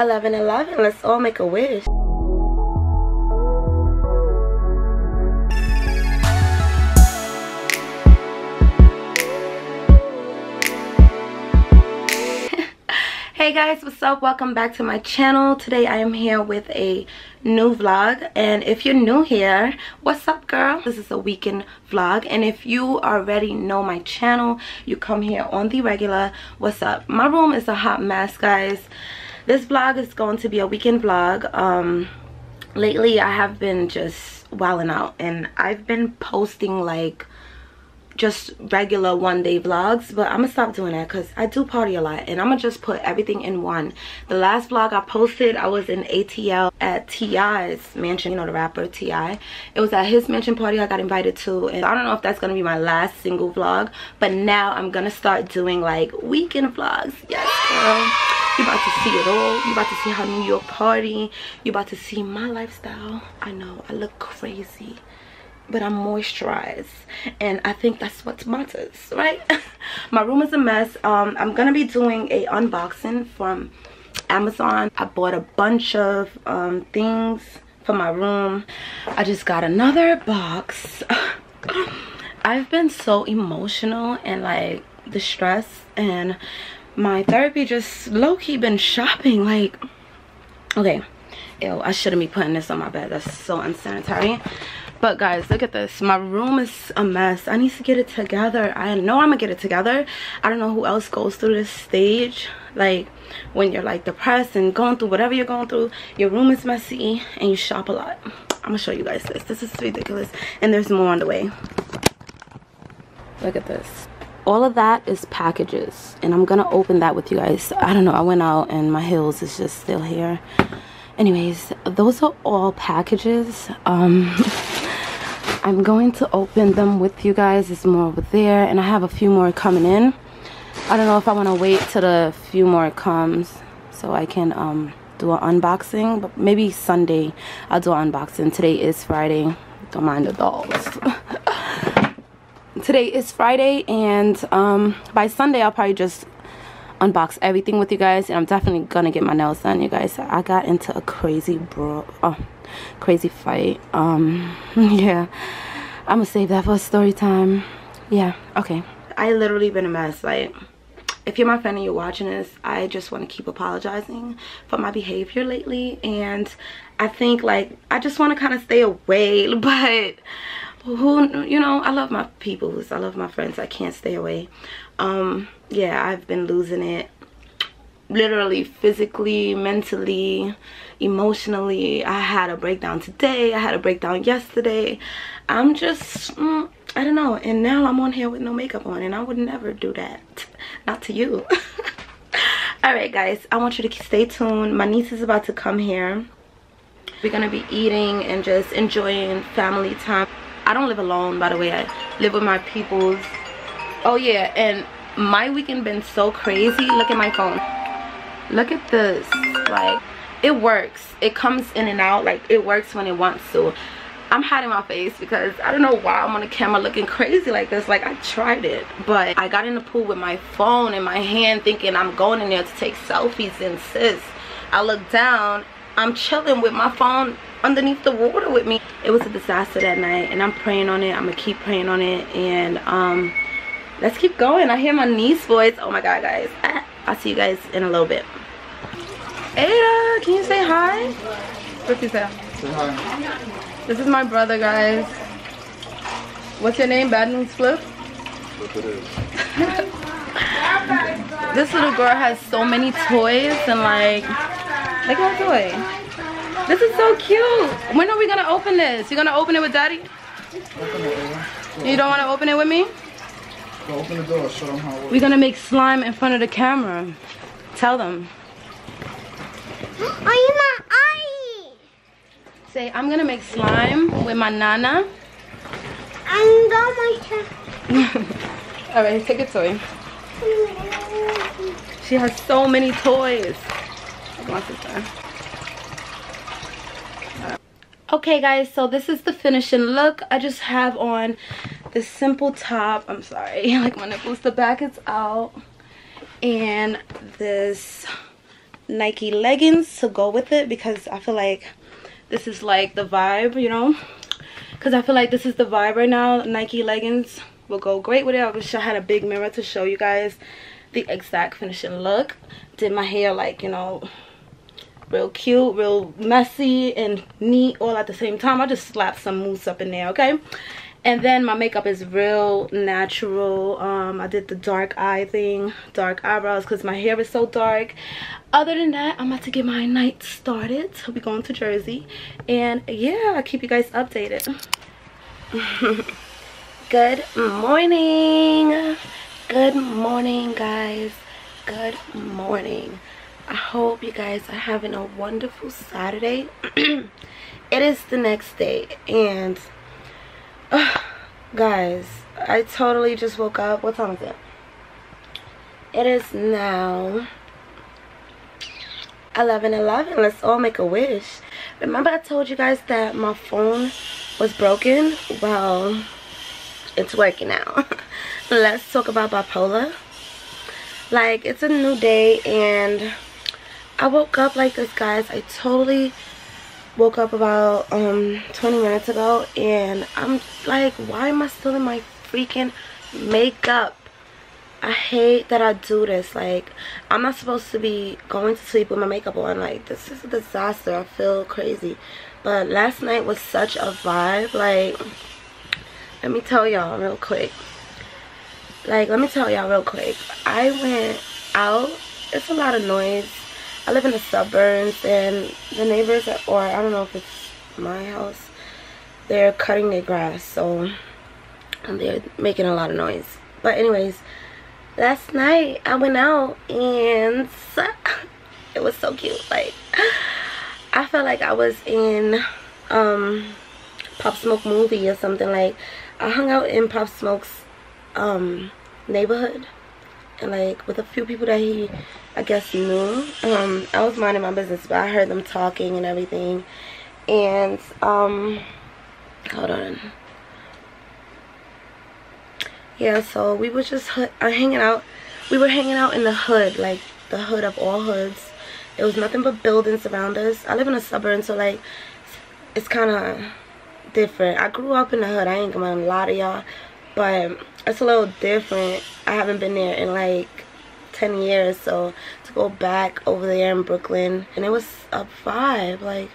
11 11 let's all make a wish. Hey guys what's up? Welcome back to my channel. Today i am here with a new vlog and if you're new here what's up girl? This is a weekend vlog and if you already know my channel you come here on the regular. What's up? My room is a hot mess guys this vlog is going to be a weekend vlog. Um lately i have been just wilding out and i've been posting like just regular one day vlogs but i'm gonna stop doing that because i do party a lot and i'm gonna just put everything in one. The last vlog i posted i was in atl at ti's mansion you know the rapper ti it was at his mansion party i got invited to and i don't know if that's gonna be my last single vlog but now i'm gonna start doing like weekend vlogs. Yes girl. You about to see it all. You about to see how new york party. You about to see my lifestyle. I know i look crazy but I'm moisturized and I think that's what matters right? My room is a mess. Um I'm gonna be doing a unboxing from Amazon. I bought a bunch of um things for my room. I just got another box. I've been so emotional and like distressed and my therapy just low-key been shopping like okay. Ew I shouldn't be putting this on my bed. That's so unsanitary but guys look at this. My room is a mess. I need to get it together. I know i'm gonna get it together. I don't know who else goes through this stage. Like when you're like depressed and going through whatever you're going through your room is messy and you shop a lot. I'm gonna show you guys this. This is ridiculous. And there's more on the way. Look at this. All of that is packages. And i'm gonna open that with you guys. I don't know. I went out and my heels is just still here anyways those are all packages um I'm going to open them with you guys. it's more over there. And I have a few more coming in. I don't know if I want to wait till the few more comes so I can um, do an unboxing. But maybe Sunday I'll do an unboxing. Today is Friday. Don't mind the dolls. Today is Friday and um, by Sunday I'll probably just unbox everything with you guys. And I'm definitely to get my nails done, you guys. I got into a crazy bro... Oh crazy fight um yeah i'm gonna save that for story time yeah okay i literally been a mess like if you're my friend and you're watching this i just want to keep apologizing for my behavior lately and i think like i just want to kind of stay away but who you know i love my people i love my friends i can't stay away. Um yeah i've been losing it. Literally physically mentally emotionally. I had a breakdown today i had a breakdown yesterday. I'm just mm, i don't know and now i'm on here with no makeup on and i would never do that. Not to you. All right guys i want you to stay tuned. My niece is about to come here. We're gonna be eating and just enjoying family time i don't live alone by the way. I live with my peoples. Oh yeah and my weekend been so crazy. Look at my phone. Look at this. Like it works. It comes in and out. Like it works when it wants to. I'm hiding my face because i don't know why i'm on the camera looking crazy like this. Like i tried it but i got in the pool with my phone in my hand thinking i'm going in there to take selfies and sis. I look down i'm chilling with my phone underneath the water with me it was a disaster that night and i'm praying on it i'm gonna keep praying on it and um let's keep going i hear my niece voice oh my god guys i'll see you guys in a little bit Ada, can you say hi? What you say? Say hi. This is my brother, guys. What's your name? Bad News Flip? this little girl has so many toys and like, look at her toy. This is so cute. When are we gonna open this? You gonna open it with daddy? You don't wanna open it with me? open the door, show them how it works. We're gonna make slime in front of the camera. Tell them. Are you my eye? Say, I'm gonna make slime with my nana. I'm going to. Alright, take a toy. She has so many toys. Okay guys, so this is the finishing look. I just have on this simple top. I'm sorry, like my nipples. The back is out. And this Nike leggings to go with it because I feel like this is like the vibe, you know? Because I feel like this is the vibe right now. Nike leggings will go great with it. I wish I had a big mirror to show you guys the exact finishing look. Did my hair like, you know, real cute, real messy and neat all at the same time. I just slapped some mousse up in there, okay? and then my makeup is real natural um i did the dark eye thing dark eyebrows because my hair is so dark other than that i'm about to get my night started so we going to jersey and yeah i'll keep you guys updated good morning. Good morning guys. Good morning. I hope you guys are having a wonderful saturday. It is the next day and guys i totally just woke up. What time is it? It is now 11 11 let's all make a wish. Remember i told you guys that my phone was broken? Well it's working out. Let's talk about bipolar. Like it's a new day and i woke up like this guys. I totally woke up about um 20 minutes ago and i'm like why am i still in my freaking makeup? I hate that i do this. Like i'm not supposed to be going to sleep with my makeup on. Like this is a disaster. I feel crazy. But last night was such a vibe. Like let me tell y'all real quick like let me tell y'all real quick i went out it's a lot of noise I live in the suburbs and the neighbors, are, or I don't know if it's my house, they're cutting their grass, so they're making a lot of noise. But anyways, last night I went out and it was so cute. Like, I felt like I was in um, Pop Smoke movie or something. Like, I hung out in Pop Smoke's um, neighborhood and like with a few people that he I guess knew. Um, I was minding my business, but I heard them talking and everything. And um, hold on. Yeah, so we were just uh, hanging out. We were hanging out in the hood, like the hood of all hoods. It was nothing but buildings around us. I live in a suburb, so like it's kind of different. I grew up in the hood. I ain't gonna lie to y'all, but it's a little different. I haven't been there in like 10 years. So to go back over there in Brooklyn and it was a vibe. Like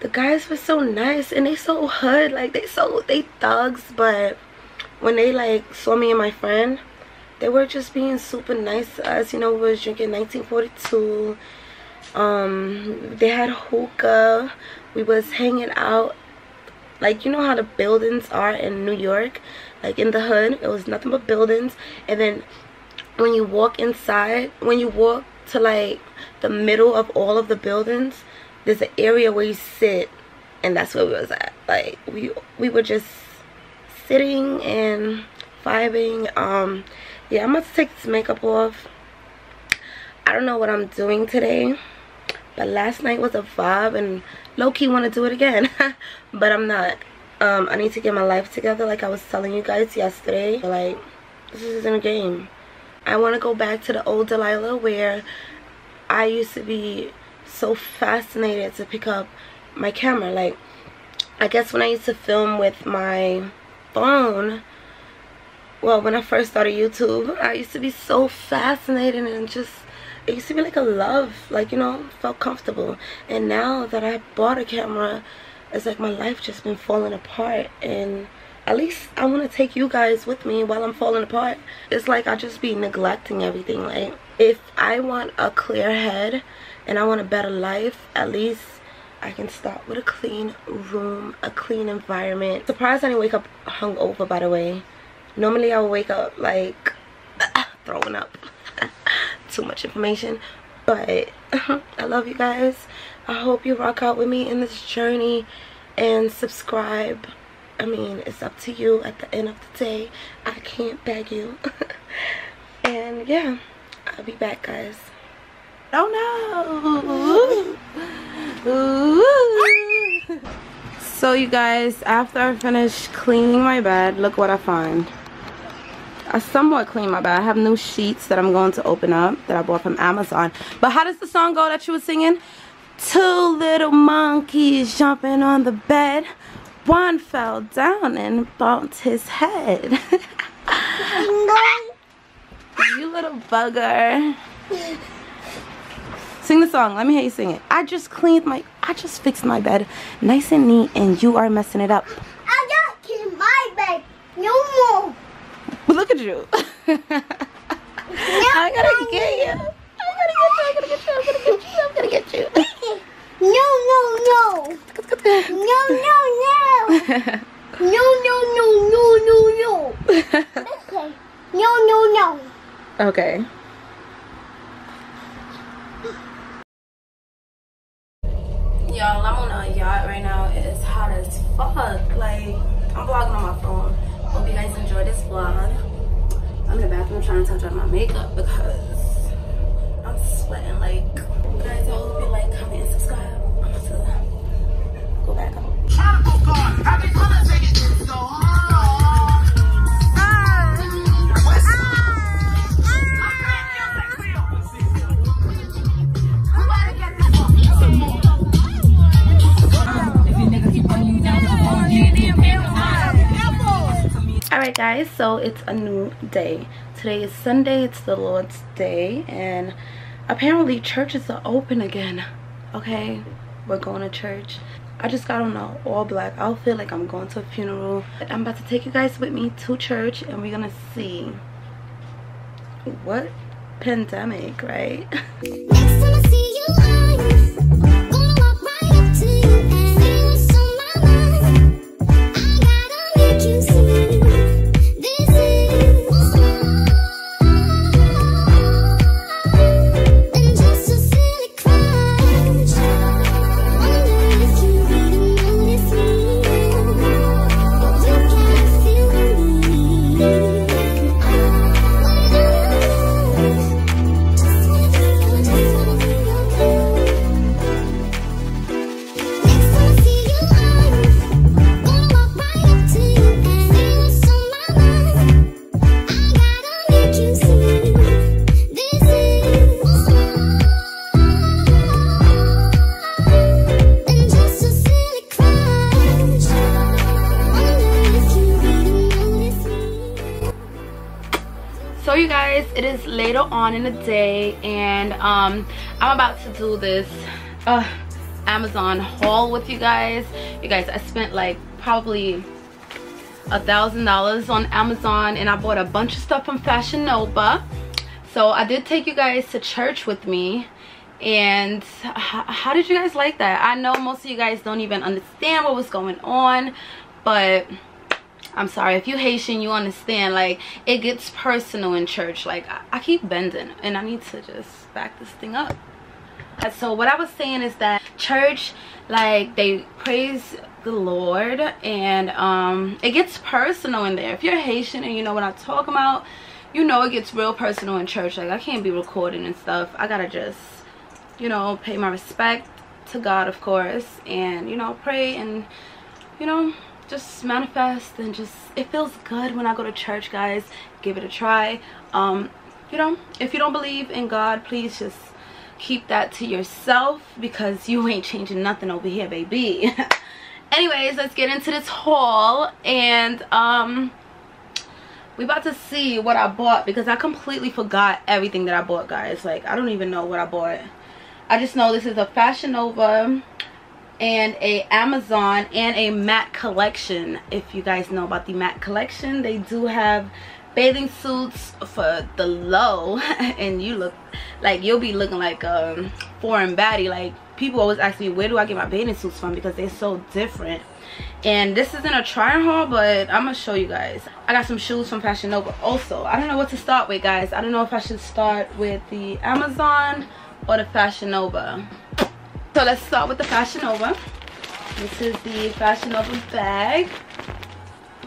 the guys were so nice and they so hood. Like they so they thugs. But when they like saw me and my friend they were just being super nice to us. You know we was drinking 1942 um they had hookah we was hanging out like you know how the buildings are in New York? Like in the hood it was nothing but buildings. And then when you walk inside when you walk to like the middle of all of the buildings there's an area where you sit and that's where we was at. Like we we were just sitting and vibing. Um yeah i'm about to take this makeup off. I don't know what i'm doing today but last night was a vibe and low-key want to do it again but i'm not. Um i need to get my life together like i was telling you guys yesterday. Like this isn't a game. I want to go back to the old Dilylah where I used to be so fascinated to pick up my camera. Like, I guess when I used to film with my phone, well, when I first started YouTube, I used to be so fascinated and just, it used to be like a love, like, you know, felt comfortable. And now that I bought a camera, it's like my life just been falling apart and at least I want to take you guys with me while I'm falling apart. It's like I just be neglecting everything. Like, if I want a clear head and I want a better life, at least I can start with a clean room, a clean environment. Surprised I didn't wake up hungover, by the way. Normally I would wake up like throwing up. Too much information. But I love you guys. I hope you rock out with me in this journey and subscribe I mean, it's up to you at the end of the day. I can't beg you. and yeah, I'll be back, guys. Oh no! so you guys, after I finish cleaning my bed, look what I find. I somewhat clean my bed. I have new sheets that I'm going to open up that I bought from Amazon. But how does the song go that you were singing? Two little monkeys jumping on the bed. One fell down and bumped his head. you little bugger. Sing the song. Let me hear you sing it. I just cleaned my, I just fixed my bed nice and neat and you are messing it up. I just cleaned my bed. No more. But look at you. I gotta get you. I gotta get you. I gotta get you. I'm gonna get you. I'm gonna get you. No, no, no. No, no, no. No, no, no, no, no, no. Okay. No, no, no. Okay. Y'all, I'm on a yacht right now. It is hot as fuck. Like, I'm vlogging on my phone. Hope you guys enjoy this vlog. I'm in the bathroom trying to touch up my makeup because I'm sweating like. So it's a new day. Today is Sunday, it's the Lord's Day, and apparently churches are open again. Okay, we're going to church. I just got on an all black outfit like I'm going to a funeral. I'm about to take you guys with me to church and we're gonna see what pandemic, right? The day and um i'm about to do this uh amazon haul with you guys. You guys i spent like probably a thousand dollars on amazon and i bought a bunch of stuff from fashion nova. So i did take you guys to church with me and how did you guys like that? I know most of you guys don't even understand what was going on but I'm sorry if you Haitian you understand like it gets personal in church. Like I, I keep bending and I need to just back this thing up. And so what I was saying is that church like they praise the Lord and um it gets personal in there. If you're Haitian and you know what I'm talking about you know it gets real personal in church. Like I can't be recording and stuff. I gotta just you know pay my respect to God of course and you know pray and you know just manifest and just it feels good when i go to church guys. Give it a try. Um you know if you don't believe in god please just keep that to yourself because you ain't changing nothing over here baby. Anyways let's get into this haul and um we about to see what i bought because i completely forgot everything that i bought guys. Like i don't even know what i bought. I just know this is a fashion nova and a amazon and a matte collection. If you guys know about the matte collection they do have bathing suits for the low and you look like you'll be looking like um, a foreign baddie like people always ask me where do i get my bathing suits from? Because they're so different. And this isn't a try haul but i'm gonna show you guys. I got some shoes from fashion nova also. I don't know what to start with guys. I don't know if i should start with the amazon or the fashion nova so let's start with the Fashion Nova. This is the Fashion Nova bag.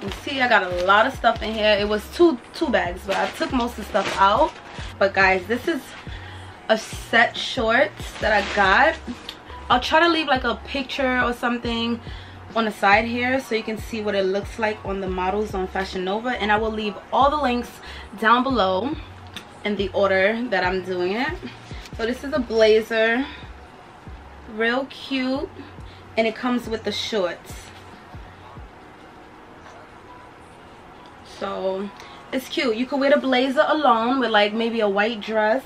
You see I got a lot of stuff in here. It was two two bags, but I took most of the stuff out. But guys, this is a set shorts that I got. I'll try to leave like a picture or something on the side here so you can see what it looks like on the models on Fashion Nova and I will leave all the links down below in the order that I'm doing it. So this is a blazer, real cute and it comes with the shorts. So it's cute. You could wear the blazer alone with like maybe a white dress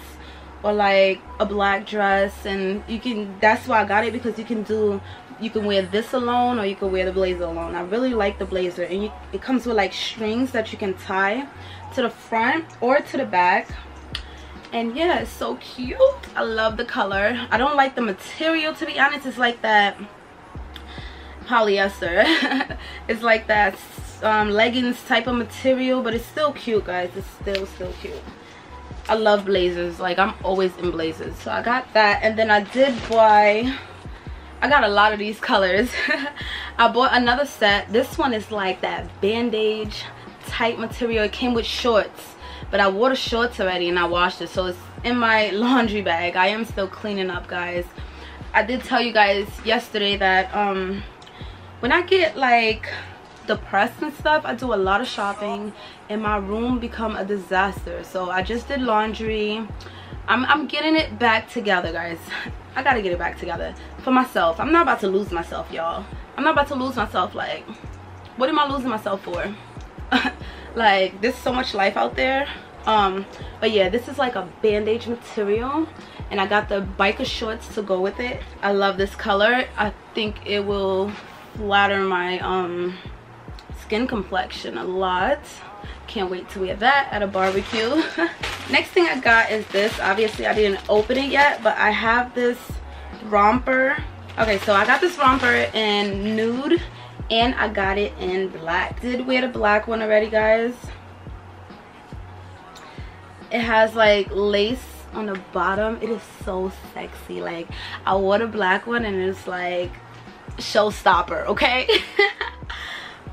or like a black dress and you can that's why I got it because you can do you can wear this alone or you can wear the blazer alone I really like the blazer and you, it comes with like strings that you can tie to the front or to the back and yeah it's so cute. I love the color. I don't like the material to be honest. It's like that polyester. It's like that um, leggings type of material but it's still cute guys. It's still still cute. I love blazers. Like I'm always in blazers. So I got that. And then I did buy I got a lot of these colors. I bought another set. This one is like that bandage type material. It came with shorts but I wore the shorts already and I washed it so it's in my laundry bag. I am still cleaning up guys. I did tell you guys yesterday that um when I get like depressed and stuff i do a lot of shopping and my room become a disaster. So i just did laundry. I'm, I'm getting it back together guys. I gotta get it back together for myself. I'm not about to lose myself y'all. I'm not about to lose myself like what am i losing myself for like there's so much life out there. Um but yeah this is like a bandage material and i got the biker shorts to go with it. I love this color. I think it will flatter my um skin complexion a lot. Can't wait to wear that at a barbecue. Next thing i got is this. Obviously i didn't open it yet but i have this romper. Okay so i got this romper in nude and i got it in black. Did wear the black one already guys. It has like lace on the bottom. It is so sexy. Like i wore the black one and it's like showstopper okay?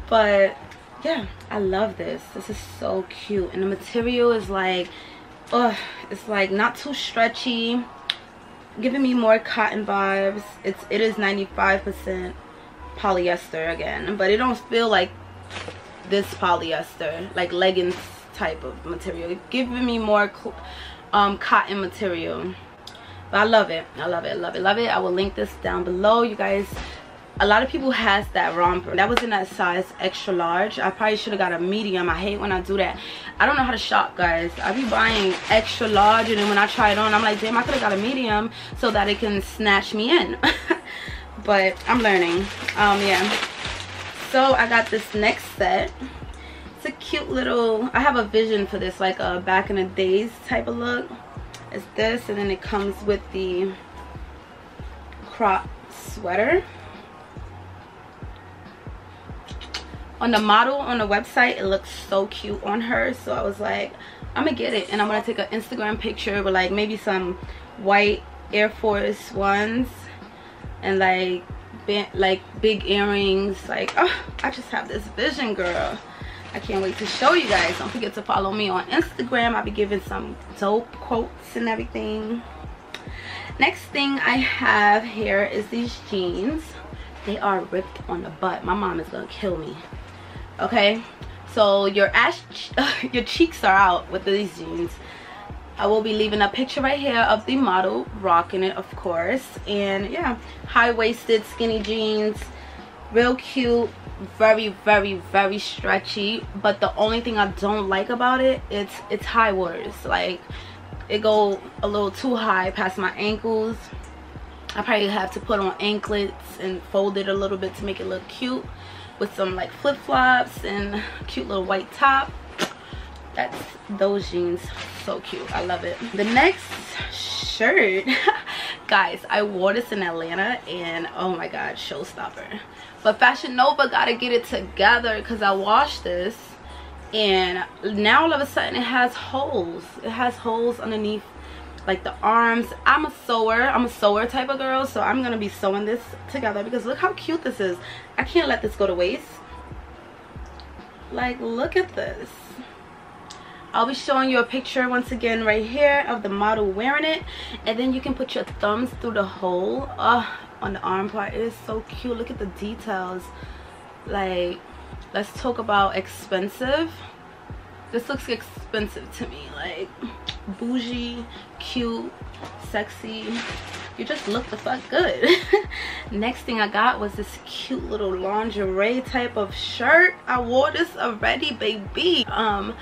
But yeah i love this. This is so cute. And the material is like oh it's like not too stretchy. Giving me more cotton vibes. It's it is 95 percent polyester again but it don't feel like this polyester like leggings type of material. It's giving me more um cotton material. But i love it. I love it. Love it. Love it. I will link this down below you guys. A lot of people has that romper. That was in that size extra large. I probably should have got a medium. I hate when i do that. I don't know how to shop guys. I be buying extra large and then when i try it on i'm like damn i could have got a medium so that it can snatch me in but i'm learning. Um yeah. So i got this next set. It's a cute little i have a vision for this like a back in the days type of look. It's this and then it comes with the crop sweater. On the model on the website it looks so cute on her. So i was like i'm gonna get it. And i'm gonna take an instagram picture with like maybe some white air force ones and like like big earrings like oh i just have this vision girl. I can't wait to show you guys. Don't forget to follow me on instagram. I'll be giving some dope quotes and everything. Next thing i have here is these jeans. They are ripped on the butt. My mom is gonna kill me. Okay? So your ash your cheeks are out with these jeans I will be leaving a picture right here of the model rocking it of course. And yeah high-waisted skinny jeans real cute very very very stretchy. But the only thing I don't like about it it's it's high waters like it go a little too high past my ankles. I probably have to put on anklets and fold it a little bit to make it look cute with some like flip-flops and cute little white top that's those jeans so cute. I love it. The next shirt guys i wore this in atlanta and oh my god showstopper. But fashion nova gotta get it together because i washed this and now all of a sudden it has holes. It has holes underneath like the arms. I'm a sewer i'm a sewer type of girl so i'm gonna be sewing this together because look how cute this is. I can't let this go to waste. Like look at this I'll be showing you a picture once again right here of the model wearing it. And then you can put your thumbs through the hole. Oh on the arm part it is so cute. Look at the details. Like let's talk about expensive. This looks expensive to me. Like bougie cute sexy. You just look the fuck good. Next thing i got was this cute little lingerie type of shirt. I wore this already baby. Um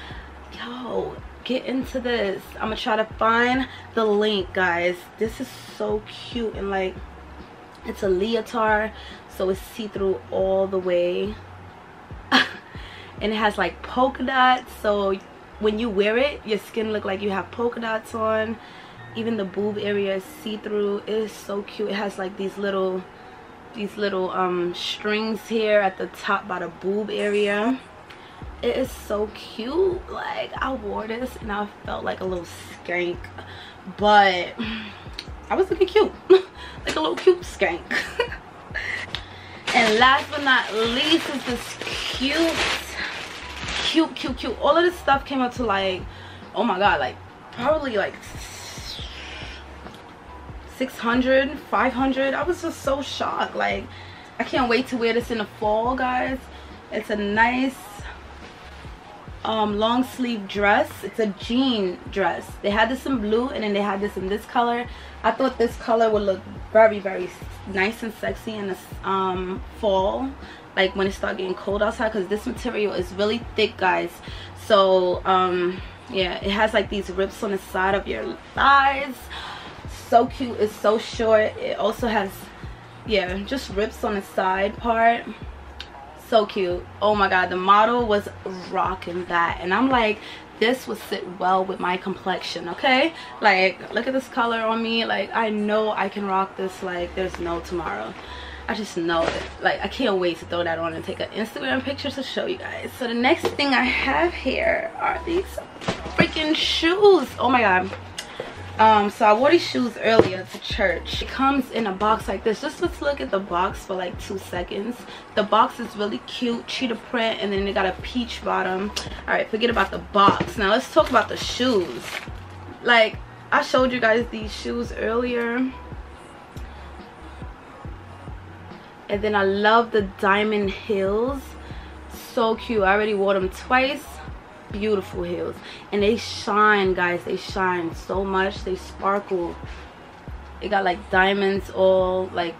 yo get into this. I'm gonna try to find the link guys. This is so cute and like it's a leotard so it's see-through all the way. And it has like polka dots so when you wear it your skin look like you have polka dots on. Even the boob area is see-through. It is so cute. It has like these little these little um strings here at the top by the boob area it is so cute. Like i wore this and i felt like a little skank but i was looking cute. Like a little cute skank. And last but not least is this cute cute cute cute. All of this stuff came up to like oh my god like probably like 600 500 i was just so shocked. Like i can't wait to wear this in the fall guys. It's a nice um, long sleeve dress. It's a jean dress. They had this in blue and then they had this in this color. I thought this color would look very very nice and sexy in the um, fall like when it start getting cold outside because this material is really thick guys. So um yeah it has like these rips on the side of your thighs. So cute. It's so short. It also has yeah just rips on the side part so cute oh my god the model was rocking that and i'm like this would sit well with my complexion okay like look at this color on me like i know i can rock this like there's no tomorrow I just know it. Like, I can't wait to throw that on and take an Instagram picture to show you guys. So the next thing I have here are these freaking shoes. Oh my god. Um, so I wore these shoes earlier to church. It comes in a box like this. Just let's look at the box for like two seconds. The box is really cute, cheetah print, and then they got a peach bottom. Alright, forget about the box. Now let's talk about the shoes. Like, I showed you guys these shoes earlier and then i love the diamond heels so cute i already wore them twice beautiful heels and they shine guys. They shine so much. They sparkle. It got like diamonds all like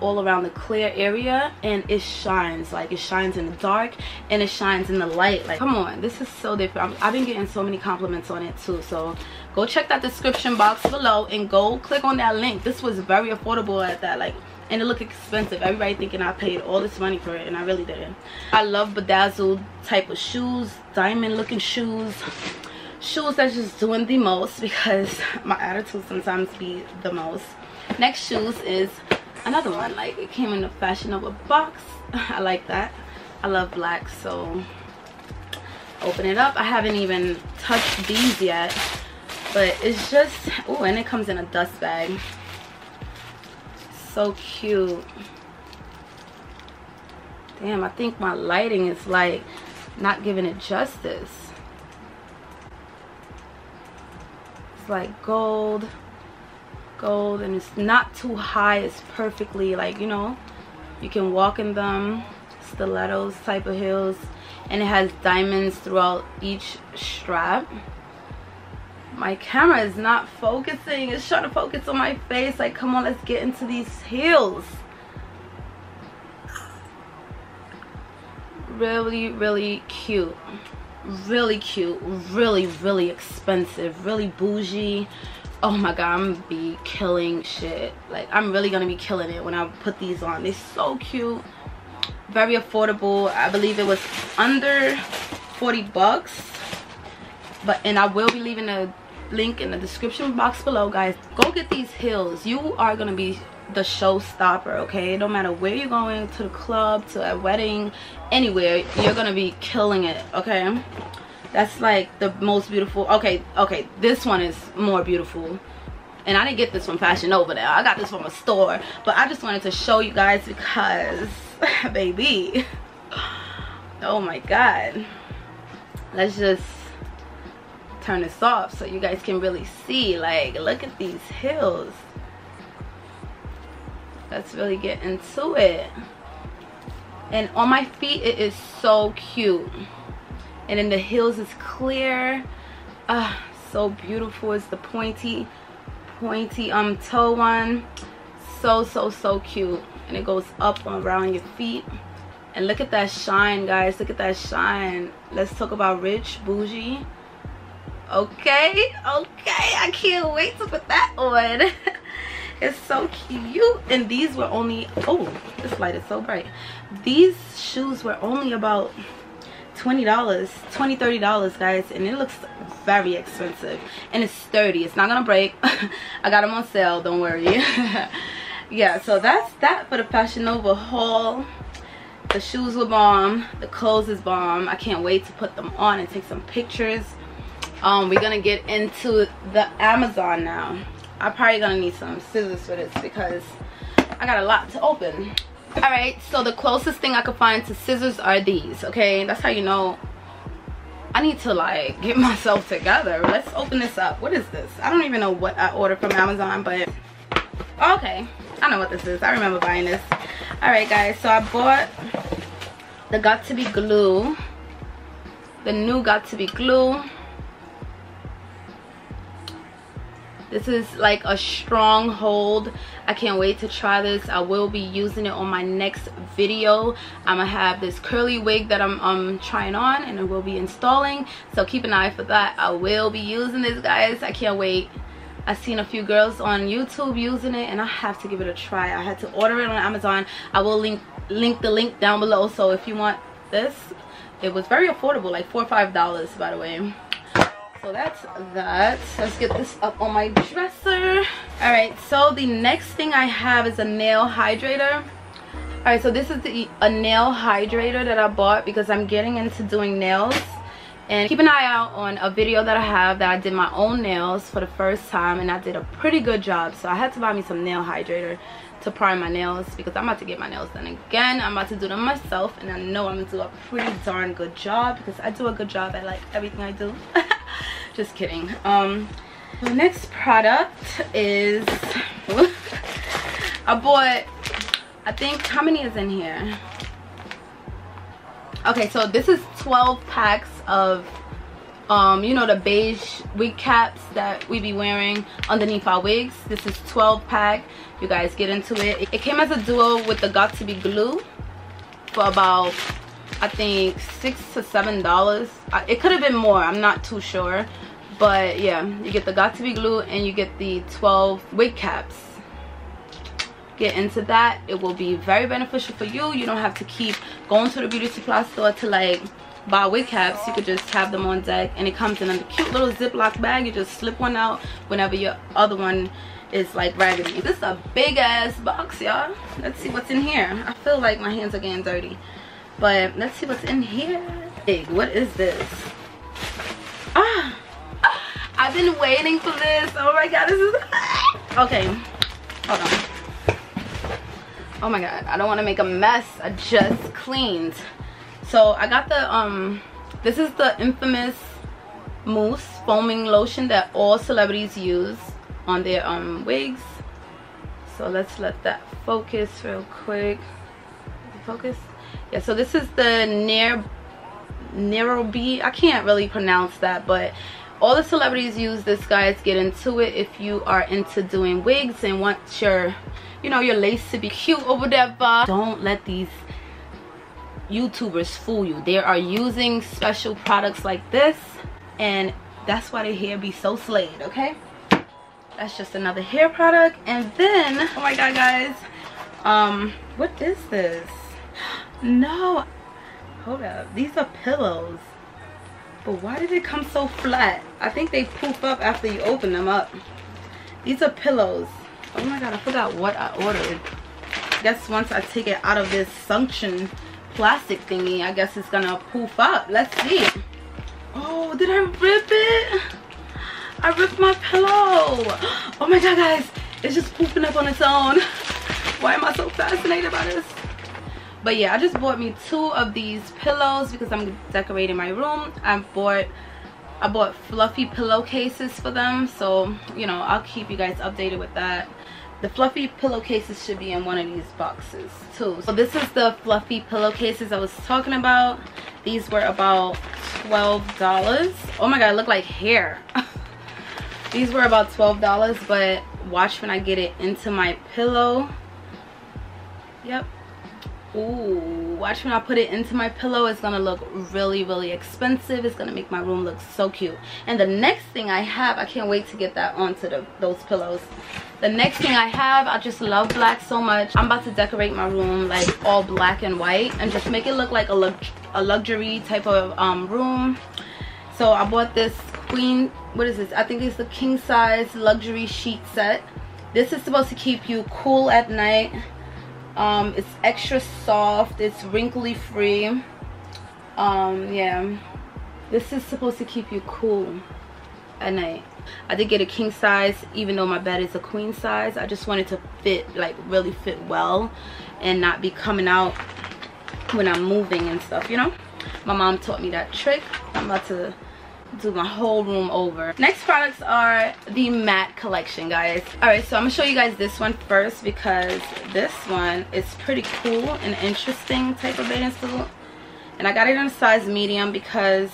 all around the clear area. And it shines. Like it shines in the dark and it shines in the light. Like come on. This is so different. I have been getting so many compliments on it too. So go check that description box below and go click on that link. This was very affordable at that like and it looked expensive. Everybody thinking i paid all this money for it and i really didn't. I love bedazzled type of shoes diamond looking shoes. Shoes that's just doing the most because my attitude sometimes be the most. Next shoes is another one. Like it came in the fashion nova box. I like that. I love black so open it up. I haven't even touched these yet but it's just oh and it comes in a dust bag so cute. Damn i think my lighting is like not giving it justice. It's like gold gold and it's not too high it's perfectly like you know you can walk in them stilettos type of heels and it has diamonds throughout each strap my camera is not focusing. It's trying to focus on my face. Like come on let's get into these heels. Really really cute. Really cute. Really really expensive. Really bougie. Oh my god i'm gonna be killing shit. Like i'm really gonna be killing it when i put these on. They're so cute. Very affordable. I believe it was under 40 bucks. But and i will be leaving a link in the description box below guys. Go get these heels. You are gonna be the showstopper okay? No matter where you're going to the club to a wedding anywhere you're gonna be killing it okay? That's like the most beautiful. Okay okay this one is more beautiful. And i didn't get this from fashion nova now i got this from a store. But i just wanted to show you guys because baby. Oh my god. Let's just turn this off so you guys can really see like look at these heels let's really get into it. And on my feet it is so cute. And then the heels is clear. Ah so beautiful. It's the pointy pointy um toe one. So so so cute. And it goes up around your feet. And look at that shine guys. Look at that shine. Let's talk about rich bougie okay okay i can't wait to put that on. It's so cute. And these were only oh this light is so bright. These shoes were only about 20 dollars 20 30 dollars guys and it looks very expensive. And it's sturdy it's not gonna break. I got them on sale don't worry. Yeah so that's that for the fashion nova haul. The shoes were bomb the clothes is bomb. I can't wait to put them on and take some pictures um we're gonna get into the amazon now. I'm probably gonna need some scissors for this because i got a lot to open. All right so the closest thing i could find to scissors are these okay? That's how you know i need to like get myself together. Let's open this up. What is this? I don't even know what i ordered from amazon but okay. I know what this is. I remember buying this. All right guys so i bought the Got2b glue the new Got2b glue this is like a strong hold i can't wait to try this i will be using it on my next video i'm gonna have this curly wig that i'm um trying on and i will be installing so keep an eye for that i will be using this guys i can't wait I've seen a few girls on YouTube using it and I have to give it a try. I had to order it on Amazon. I will link link the link down below. So if you want this, it was very affordable, like four or five dollars by the way. So that's that. Let's get this up on my dresser. Alright, so the next thing I have is a nail hydrator. Alright, so this is the a nail hydrator that I bought because I'm getting into doing nails and keep an eye out on a video that i have that i did my own nails for the first time and i did a pretty good job so i had to buy me some nail hydrator to prime my nails because i'm about to get my nails done again. I'm about to do them myself and i know i'm gonna do a pretty darn good job because i do a good job at like everything i do. Just kidding. Um the next product is i bought i think how many is in here? Okay so this is 12 packs of um you know the beige wig caps that we be wearing underneath our wigs? This is 12 pack. You guys get into it. It came as a duo with the Got2b glue for about i think six to seven dollars. It could have been more i'm not too sure. But yeah you get the Got2b glue and you get the 12 wig caps. Get into that. It will be very beneficial for you. You don't have to keep going to the beauty supply store to like buy wig caps you could just have them on deck and it comes in a cute little ziploc bag. You just slip one out whenever your other one is like raggedy. This is a big ass box y'all. Let's see what's in here. I feel like my hands are getting dirty but let's see what's in here. Big what is this? Ah! I've been waiting for this. Oh my god this is okay hold on. Oh my god i don't want to make a mess. I just cleaned so i got the um this is the infamous mousse foaming lotion that all celebrities use on their um wigs. So let's let that focus real quick. Focus? Yeah so this is the near Nairobi I can't really pronounce that but all the celebrities use this guys get into it if you are into doing wigs and want your you know your lace to be cute or whatever. Don't let these youtubers fool you. They are using special products like this and that's why their hair be so slayed okay? That's just another hair product. And then oh my god guys um what is this? No hold up. These are pillows. But why did it come so flat? I think they poof up after you open them up. These are pillows. Oh my god i forgot what i ordered. Guess once i take it out of this suction plastic thingy i guess it's gonna poof up. Let's see. Oh did i rip it? I ripped my pillow. Oh my god guys it's just poofing up on its own. Why am i so fascinated by this? But yeah i just bought me two of these pillows because i'm decorating my room. I bought i bought fluffy pillowcases for them. So you know i'll keep you guys updated with that the fluffy pillowcases should be in one of these boxes too so this is the fluffy pillowcases i was talking about these were about 12 dollars oh my god look like hair these were about 12 dollars but watch when i get it into my pillow yep Ooh, watch when I put it into my pillow. It's gonna look really, really expensive. It's gonna make my room look so cute. And the next thing I have, I can't wait to get that onto the, those pillows. The next thing I have, I just love black so much. I'm about to decorate my room like all black and white and just make it look like a, lux a luxury type of um, room. So I bought this queen, what is this? I think it's the king size luxury sheet set. This is supposed to keep you cool at night um it's extra soft it's wrinkly free um yeah this is supposed to keep you cool at night i did get a king size even though my bed is a queen size. I just wanted to fit like really fit well and not be coming out when i'm moving and stuff you know? My mom taught me that trick. I'm about to do my whole room over. Next products are the matte collection guys. All right so i'm gonna show you guys this one first because this one is pretty cool and interesting type of bathing suit. And i got it in a size medium because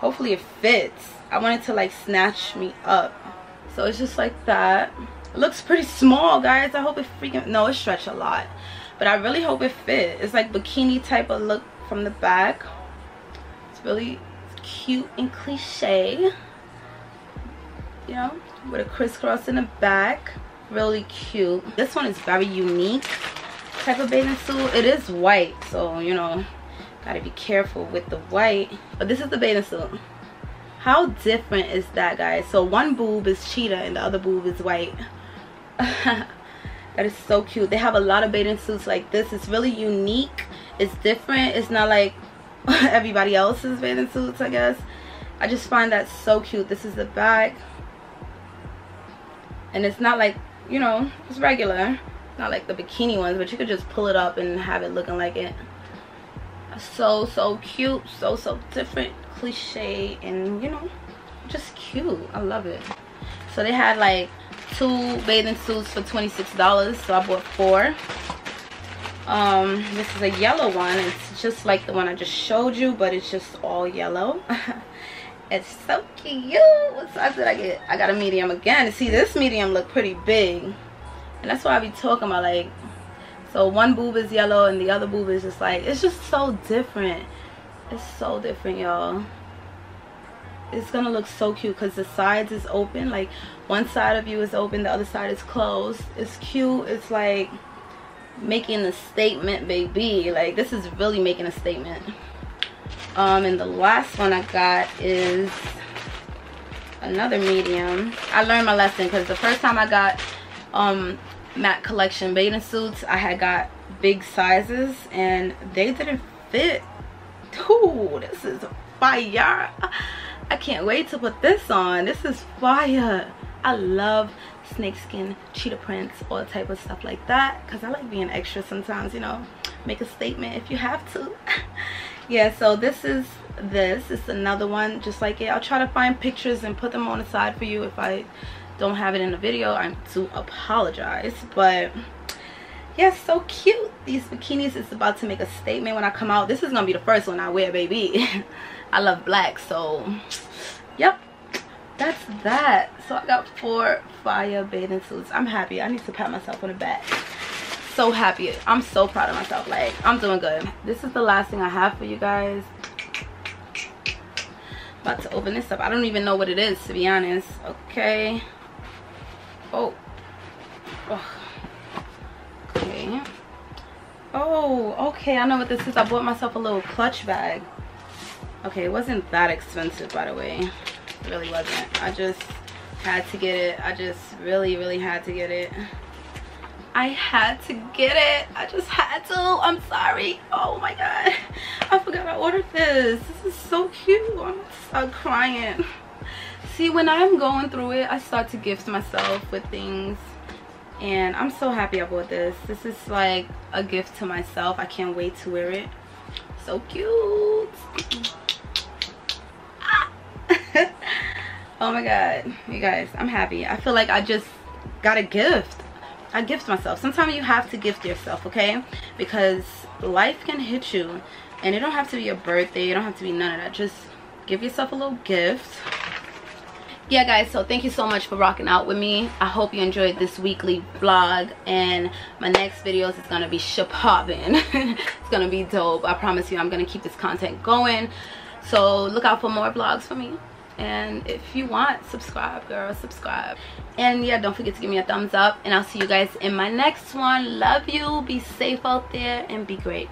hopefully it fits i wanted to like snatch me up. So it's just like that. It looks pretty small guys. I hope it freaking no it stretched a lot. But i really hope it fit. It's like bikini type of look from the back. It's really cute and cliche. You know with a crisscross in the back. Really cute. This one is very unique type of bathing suit. It is white so you know gotta be careful with the white. But this is the bathing suit how different is that guys? So one boob is cheetah and the other boob is white. That is so cute. They have a lot of bathing suits like this. It's really unique. It's different. It's not like everybody else's bathing suits i guess. I just find that so cute. This is the back. And it's not like you know it's regular. Not like the bikini ones but you could just pull it up and have it looking like it. So so cute. So so different cliche and you know just cute. I love it. So they had like two bathing suits for 26 dollars so i bought four. Um this is a yellow one. It's just like the one i just showed you but it's just all yellow. It's so cute. What size did i get? I got a medium again. See this medium look pretty big. And that's why i be talking about like so one boob is yellow and the other boob is just like it's just so different it's so different y'all. It's gonna look so cute because the sides is open like one side of you is open the other side is closed. It's cute. It's like making a statement baby. Like this is really making a statement. Um and the last one i got is another medium. I learned my lesson because the first time i got um matte collection bathing suits i had got big sizes and they didn't fit Ooh, this is fire. I can't wait to put this on. This is fire. I love snakeskin cheetah prints all type of stuff like that because i like being extra sometimes you know make a statement if you have to. Yeah so this is this. It's another one just like it. I'll try to find pictures and put them on the side for you if i don't have it in the video. I do apologize but yeah so cute. These bikinis is about to make a statement when i come out. This is gonna be the first one i wear baby. I love black so yep. That's that. So i got four fire bathing suits. I'm happy. I need to pat myself on the back. So happy. I'm so proud of myself. Like i'm doing good. This is the last thing i have for you guys. About to open this up. I don't even know what it is to be honest. Okay. Oh, oh. Okay oh okay i know what this is i bought myself a little clutch bag okay it wasn't that expensive by the way it really wasn't i just had to get it i just really really had to get it I had to get it. I just had to. I'm sorry. Oh my god. I forgot I ordered this. This is so cute. I'm start crying. See, when I'm going through it, I start to gift myself with things. And I'm so happy I bought this. This is like a gift to myself. I can't wait to wear it. So cute. Ah. oh my god. You guys, I'm happy. I feel like I just got a gift I gift myself. Sometimes you have to gift yourself, okay? Because life can hit you and it don't have to be a birthday. It don't have to be none of that. Just give yourself a little gift. Yeah, guys, so thank you so much for rocking out with me. I hope you enjoyed this weekly vlog and my next videos is to be shapopping. it's to be dope. I promise you I'm to keep this content going. So look out for more vlogs for me and if you want subscribe girl subscribe and yeah don't forget to give me a thumbs up and i'll see you guys in my next one love you be safe out there and be great